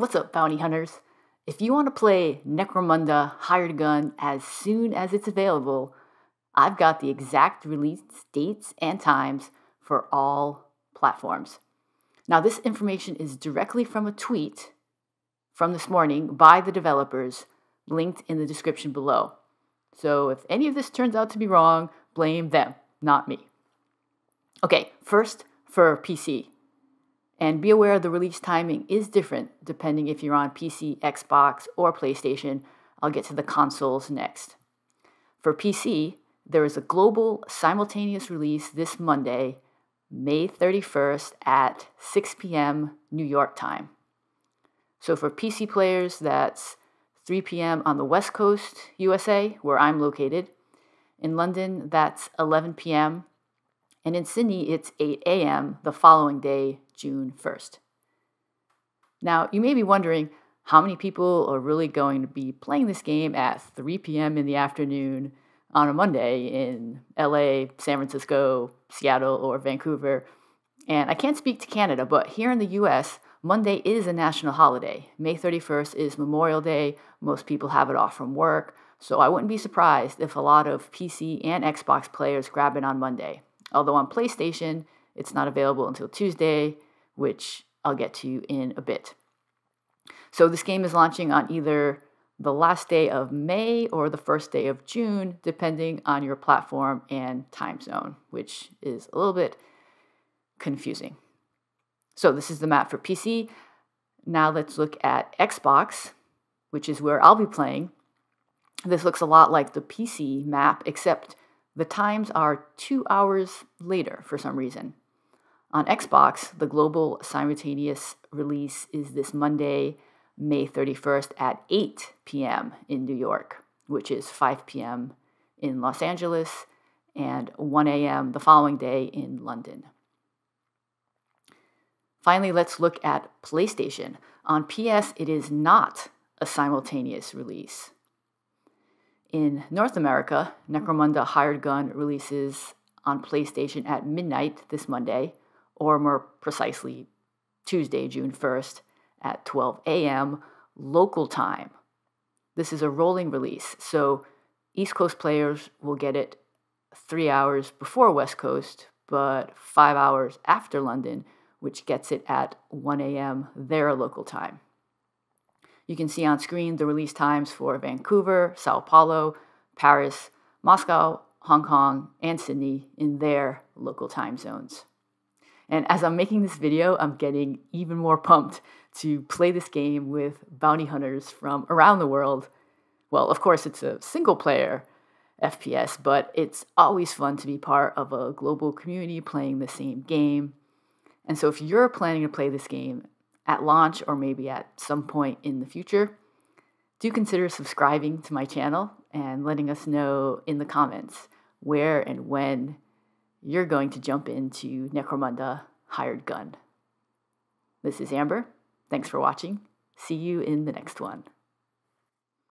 What's up, bounty hunters? If you want to play Necromunda Hired Gun as soon as it's available, I've got the exact release dates and times for all platforms. Now, this information is directly from a tweet from this morning by the developers, linked in the description below. So, if any of this turns out to be wrong, blame them, not me. Okay, first for PC. And be aware the release timing is different depending if you're on PC, Xbox, or PlayStation. I'll get to the consoles next. For PC, there is a global simultaneous release this Monday, May 31st at 6 p.m. New York time. So for PC players, that's 3 p.m. on the West Coast, USA, where I'm located. In London, that's 11 p.m. And in Sydney, it's 8 a.m. the following day, June 1st. Now, you may be wondering how many people are really going to be playing this game at 3 p.m. in the afternoon on a Monday in LA, San Francisco, Seattle, or Vancouver. And I can't speak to Canada, but here in the US, Monday is a national holiday. May 31st is Memorial Day. Most people have it off from work. So I wouldn't be surprised if a lot of PC and Xbox players grab it on Monday. Although on PlayStation, it's not available until Tuesday, which I'll get to in a bit. So this game is launching on either the last day of May or the first day of June, depending on your platform and time zone, which is a little bit confusing. So this is the map for PC. Now let's look at Xbox, which is where I'll be playing. This looks a lot like the PC map, except the times are two hours later for some reason. On Xbox, the global simultaneous release is this Monday, May 31st at 8 p.m. in New York, which is 5 p.m. in Los Angeles and 1 a.m. the following day in London. Finally, let's look at PlayStation. On PS, it is not a simultaneous release. In North America, Necromunda Hired Gun releases on PlayStation at midnight this Monday, or more precisely, Tuesday, June 1st at 12 a.m. local time. This is a rolling release, so East Coast players will get it three hours before West Coast, but five hours after London, which gets it at 1 a.m. their local time. You can see on screen the release times for Vancouver, Sao Paulo, Paris, Moscow, Hong Kong, and Sydney in their local time zones. And as I'm making this video, I'm getting even more pumped to play this game with bounty hunters from around the world. Well, of course, it's a single player FPS, but it's always fun to be part of a global community playing the same game. And so, if you're planning to play this game at launch or maybe at some point in the future, do consider subscribing to my channel and letting us know in the comments where and when you're going to jump into Necromunda Hired Gun. This is Amber. Thanks for watching. See you in the next one.